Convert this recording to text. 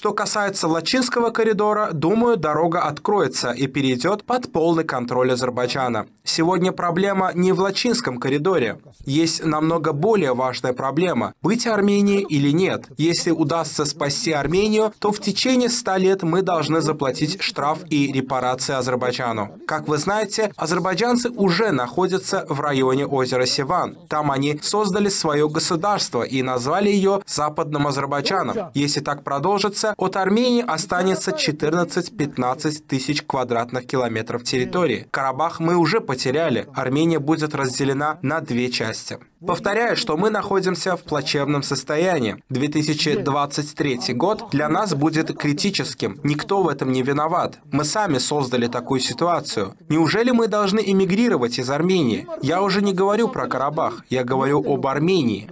Что касается Лачинского коридора, думаю, дорога откроется и перейдет под полный контроль Азербайджана. Сегодня проблема не в Лачинском коридоре. Есть намного более важная проблема – быть Арменией или нет. Если удастся спасти Армению, то в течение ста лет мы должны заплатить штраф и репарации Азербайджану. Как вы знаете, азербайджанцы уже находятся в районе озера Севан. Там они создали свое государство и назвали ее Западным Азербайджаном. Если так продолжится, от Армении останется 14-15 тысяч квадратных километров территории. Карабах мы уже потеряли. Армения будет разделена на две части. Повторяю, что мы находимся в плачевном состоянии. 2023 год для нас будет критическим. Никто в этом не виноват. Мы сами создали такую ситуацию. Неужели мы должны эмигрировать из Армении? Я уже не говорю про Карабах, я говорю об Армении.